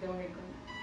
don't koyalım.